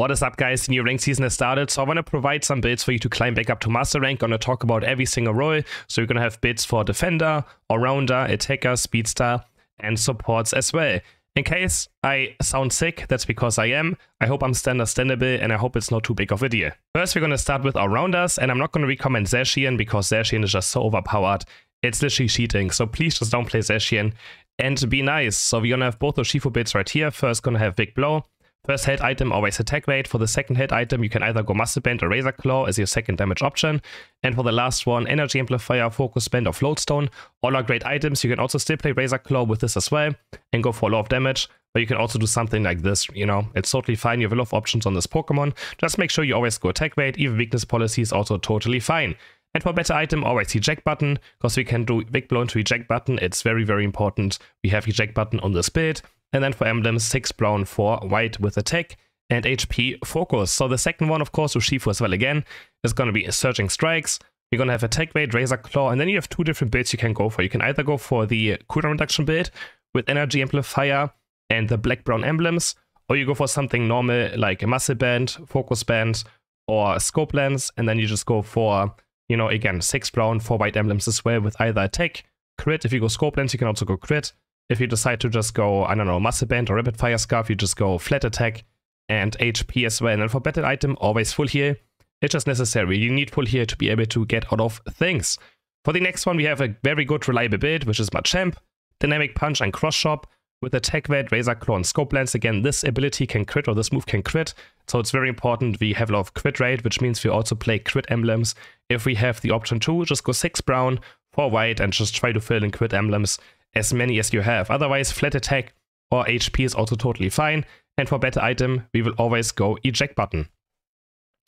What is up guys, the new rank season has started, so I want to provide some builds for you to climb back up to master rank. I'm gonna talk about every single role, so you're gonna have builds for defender, all-rounder, attacker, speedster, and supports as well. In case I sound sick, that's because I am. I hope I'm understandable and I hope it's not too big of a deal. First, we're to start with our rounders, and I'm not to recommend Zacian because Zacian is just so overpowered. It's literally cheating, so please just don't play Zacian and be nice. So we're to have both those Shifu bits right here. First, to have Big Blow. First hit item, always attack weight. For the second hit item, you can either go Muscle Band or Razor Claw as your second damage option. And for the last one, Energy Amplifier, Focus Band, or Floatstone. All are great items. You can also still play Razor Claw with this as well and go for a lot of damage. But you can also do something like this, you know, it's totally fine. You have a lot of options on this Pokemon. Just make sure you always go attack weight. Even weakness policy is also totally fine. And for battle item, always eject button, because we can do Big Blow into eject button. It's very, very important. We have eject button on this build. And then for emblems, 6 brown, 4 white with attack and HP focus. So the second one, of course, Urshifu as well again, is going to be Surging Strikes. You're going to have Attack weight, Razor Claw, and then you have two different builds you can go for. You can either go for the cooldown reduction build with Energy Amplifier and the black-brown emblems, or you go for something normal like a Muscle Band, Focus Band, or Scope Lens, and then you just go for, you know, again, 6 brown, 4 white emblems as well with either Attack, Crit. If you go Scope Lens, you can also go Crit. If you decide to just go, I don't know, Muscle Band or Rapid Fire Scarf, you just go Flat Attack and HP as well. And for battle item, always full heal. It's just necessary. You need full heal to be able to get out of things. For the next one, we have a very good reliable build, which is Machamp, Dynamic Punch and Cross Chop. with Attack Weight, Razor Claw, and Scope Lens. Again, this ability can crit or this move can crit. So it's very important we have a lot of crit rate, which means we also play crit emblems. If we have the option to, just go 6 brown, 4 white, and just try to fill in crit emblems as many as you have. Otherwise, flat attack or HP is also totally fine. And for battle item, we will always go eject button.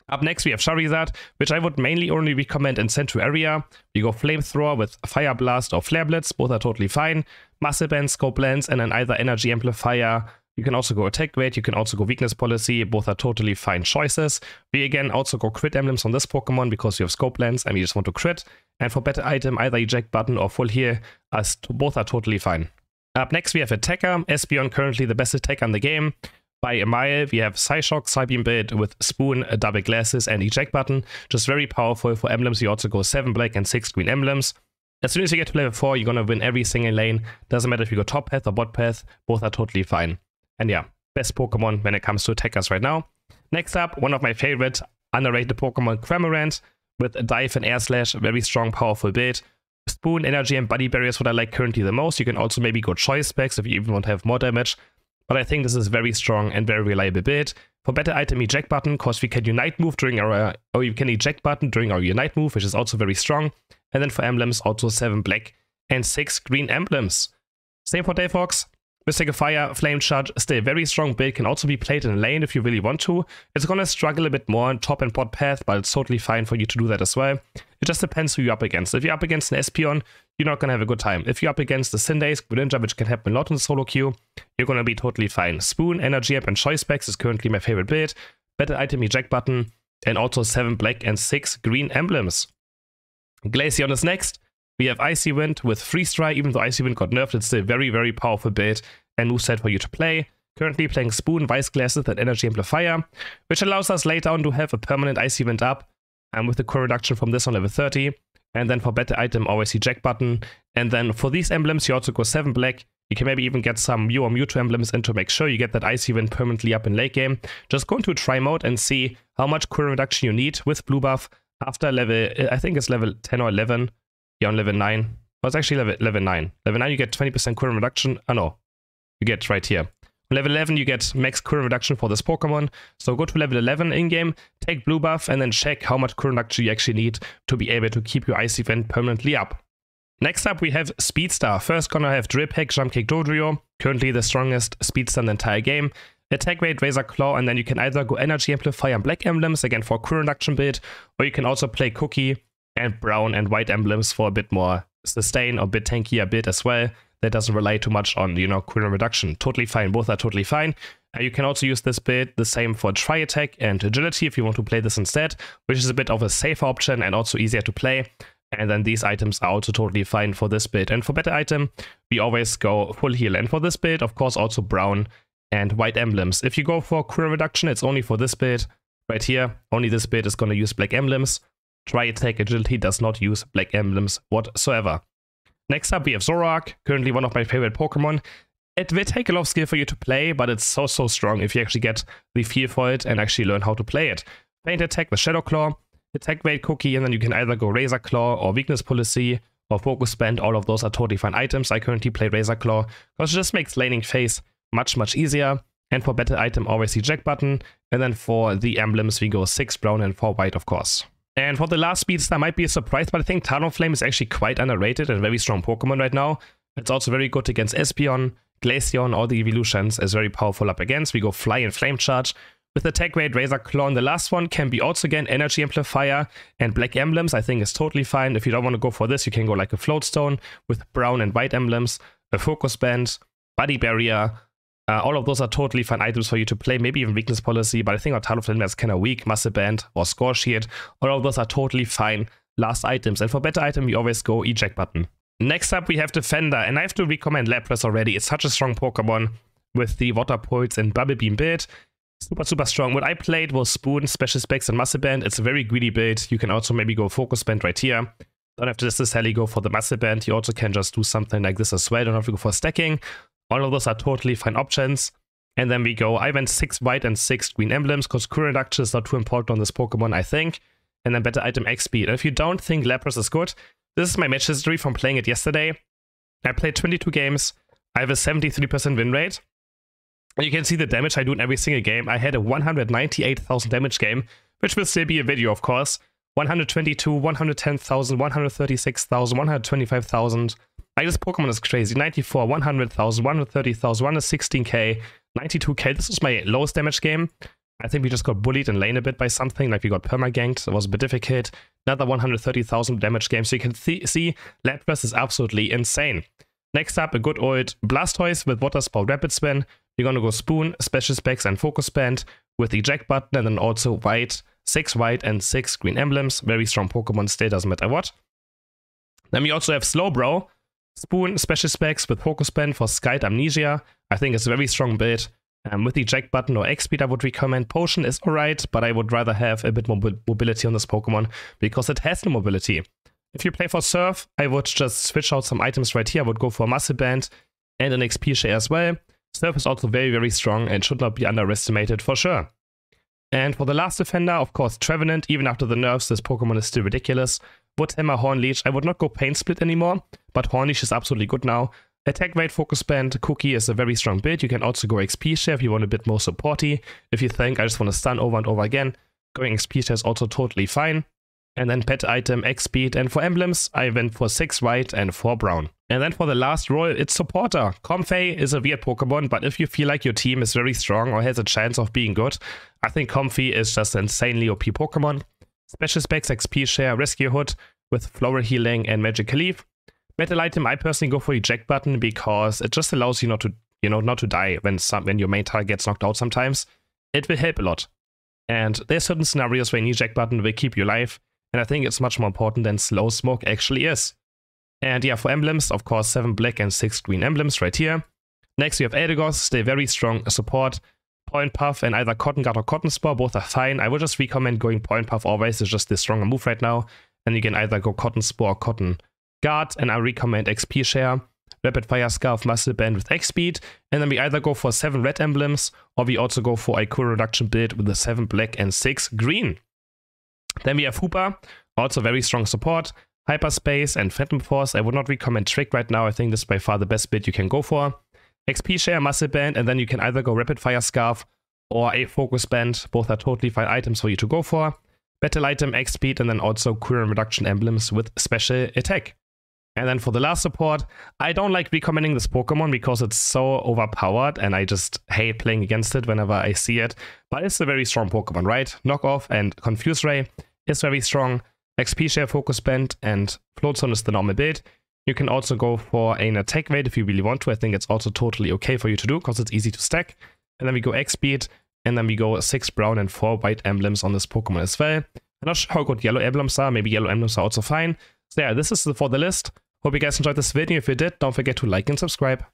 Up next, we have Charizard, which I would mainly only recommend in Central Area. We go Flamethrower with Fire Blast or Flare Blitz, both are totally fine. Muscle Band, Scope Lens, and then either Energy Amplifier. You can also go Attack Weight, you can also go Weakness Policy, both are totally fine choices. We again also go Crit Emblems on this Pokemon because you have Scope Lens and you just want to crit. And for battle item, either Eject Button or Full Heal, as both are totally fine. Up next, we have Attacker, Espeon currently the best attacker in the game. By a mile, we have Psyshock, Psybeam build with Spoon, Double Glasses, and Eject Button. Just very powerful. For emblems, you also go 7 black and 6 green emblems. As soon as you get to level 4, you're gonna win every single lane. Doesn't matter if you go top path or bot path, both are totally fine. And yeah, best Pokemon when it comes to attackers right now. Next up, one of my favorite underrated Pokemon, Cramorant, with a Dive and Air Slash, very strong, powerful build. Spoon, Energy, and Buddy Barrier is what I like currently the most. You can also maybe go Choice Specs if you even want to have more damage but I think this is very strong and very reliable build. For battle item eject button, because we can unite move during our, uh, or you can eject button during our unite move, which is also very strong. And then for emblems, also 7 black and 6 green emblems. Same for Delphox, Mystic Fire, Flame Charge, still very strong build, can also be played in lane if you really want to. It's gonna struggle a bit more on top and bot path, but it's totally fine for you to do that as well. It just depends who you're up against. If you're up against an Espeon, you're not gonna have a good time. If you're up against the Cinderace, Greninja, which can happen a lot in solo queue, you're gonna be totally fine. Spoon, Energy Amp, and Choice Specs is currently my favorite build. Battle item eject button, and also 7 black and 6 green emblems. Glaceon is next. We have Icy Wind with Freeze Dry, even though Icy Wind got nerfed, it's still a very, very powerful build and moveset for you to play. Currently playing Spoon, Wise Glasses, and Energy Amplifier, which allows us later on to have a permanent Icy Wind up, and with the core reduction from this on level 30. And then for battle item, always Eject button. And then for these emblems, you also go 7 black. You can maybe even get some Mew or Mewtwo emblems in to make sure you get that Icy Wind permanently up in late game. Just go into try mode and see how much core reduction you need with blue buff after level, I think it's level 10 or 11. Yeah, on level 9. Well, it's actually level, level 9. Level 9, you get 20% core reduction. Oh no, you get right here. Level 11, you get max current reduction for this Pokemon. So go to level 11 in-game, take blue buff, and then check how much current reduction you actually need to be able to keep your Icy Wind permanently up. Next up, we have Speedster. First gonna have Drill Peck, Jump Kick, Dodrio. Currently the strongest Speedster in the entire game. Attack weight, Razor Claw, and then you can either go Energy Amplifier and Black Emblems, again for current reduction build, or you can also play Cookie and Brown and White Emblems for a bit more sustain or bit tankier build as well that doesn't rely too much on, you know, cooldown reduction. Totally fine. Both are totally fine. Uh, you can also use this build the same for Tri Attack and Agility if you want to play this instead, which is a bit of a safer option and also easier to play. And then these items are also totally fine for this build. And for battle item, we always go full heal. And for this build, of course, also Brown and white emblems. If you go for cooldown reduction, it's only for this build right here. Only this build is going to use black emblems. Tri attack agility does not use black emblems whatsoever. Next up, we have Zoroark, currently one of my favorite Pokemon. It will take a lot of skill for you to play, but it's so, so strong if you actually get the feel for it and actually learn how to play it. Feint attack with Shadow Claw, attack weight cookie, and then you can either go Razor Claw or Weakness Policy or Focus Band. All of those are totally fine items. I currently play Razor Claw because it just makes laning phase much, much easier. And for battle item, always the Eject button. And then for the emblems, we go 6 brown and 4 white, of course. And for the last speeds, that might be a surprise, but I think Talonflame is actually quite underrated and very strong Pokemon right now. It's also very good against Espeon, Glaceon, all the evolutions is very powerful up against. We go Fly and Flame Charge. With Attack Weight, Razor Claw, and the last one can be also again Energy Amplifier and Black Emblems. I think is totally fine. If you don't want to go for this, you can go like a Float Stone with brown and white emblems, a Focus Band, Buddy Barrier, uh, all of those are totally fine items for you to play, maybe even weakness policy, but I think our Talonflame is kind of weak, muscle band or score shield. All of those are totally fine last items. And for battle item, we always go eject button. Next up, we have Defender, and I have to recommend Lapras already. It's such a strong Pokemon with the Water Pulse and Bubble Beam build. Super, super strong. What I played was Spoon, Special Specs, and Muscle Band. It's a very greedy build. You can also maybe go Focus Band right here. Don't have to necessarily go for the Muscle Band. You also can just do something like this as well. Don't have to go for stacking. All of those are totally fine options. And then we go, I went 6 white and 6 green emblems, because current is not too important on this Pokemon, I think. And then better item X speed. And if you don't think Lapras is good, this is my match history from playing it yesterday. I played 22 games. I have a 73% win rate. You can see the damage I do in every single game. I had a 198,000 damage game, which will still be a video, of course. 122, 110,000, 136,000, 125,000. Like this Pokemon is crazy. 94, 100,000, 130,000, 116k, 92k. This was my lowest damage game. I think we just got bullied in lane a bit by something, like we got perma-ganked. It was a bit difficult. Another 130,000 damage game. So you can see Lapras is absolutely insane. Next up, a good old Blastoise with Water Spout Rapid Spin. We're gonna go Spoon, Special Specs, and Focus Band with the Eject button, and then also white, 6 white and 6 green emblems. Very strong Pokemon, still doesn't matter what. Then we also have Slowbro, Spoon special specs with Focus Band for Scald Amnesia. I think it's a very strong build. Um, with the Eject button or X speed, I would recommend Potion is alright, but I would rather have a bit more mobility on this Pokemon because it has no mobility. If you play for Surf, I would just switch out some items right here. I would go for Muscle Band and an XP share as well. Surf is also very, very strong and should not be underestimated for sure. And for the last defender, of course, Trevenant, even after the nerfs, this Pokemon is still ridiculous. Woodhammer, Hornleech. I would not go Pain Split anymore, but Hornleech is absolutely good now. Attack Weight Focus Band Cookie is a very strong build. You can also go XP share if you want a bit more supporty. If you think I just want to stun over and over again, going XP share is also totally fine. And then pet item X speed. And for emblems, I went for 6 white and 4 brown. And then for the last role, it's supporter. Comfey is a weird Pokemon, but if you feel like your team is very strong or has a chance of being good, I think Comfey is just an insanely OP Pokemon. Special specs XP share, Rescue Hood with Floral Healing and Magic Leaf. Metal item, I personally go for eject button because it just allows you not to, you know, not to die when some when your main target gets knocked out sometimes. It will help a lot. And there's certain scenarios where an eject button will keep you alive, and I think it's much more important than slow smoke actually is. And yeah, for emblems, of course, 7 black and 6 green emblems right here. Next, we have Eldegoss, stay very strong support. Pollen Puff and either Cotton Guard or Cotton Spore, both are fine. I would just recommend going Pollen Puff always, it's just the stronger move right now. And you can either go Cotton Spore or Cotton Guard, and I recommend XP Share, Rapid Fire Scarf, Muscle Band with X Speed, and then we either go for 7 red emblems, or we also go for a cool reduction build with the 7 black and 6 green. Then we have Hoopa, also very strong support. Hyperspace and Phantom Force, I would not recommend Trick right now, I think this is by far the best build you can go for. XP share, muscle band, and then you can either go rapid fire scarf or a focus band. Both are totally fine items for you to go for. Battle item, X speed, and then also cooldown reduction emblems with special attack. And then for the last support, I don't like recommending this Pokemon because it's so overpowered and I just hate playing against it whenever I see it. But it's a very strong Pokemon, right? Knockoff and Confuse Ray is very strong. XP share, focus band, and float stone is the normal build. You can also go for an attack weight if you really want to. I think it's also totally okay for you to do because it's easy to stack. And then we go X speed, and then we go 6 brown and 4 white emblems on this Pokemon as well. I'm not sure how good yellow emblems are. Maybe yellow emblems are also fine. So yeah, this is for the list. Hope you guys enjoyed this video. If you did, don't forget to like and subscribe.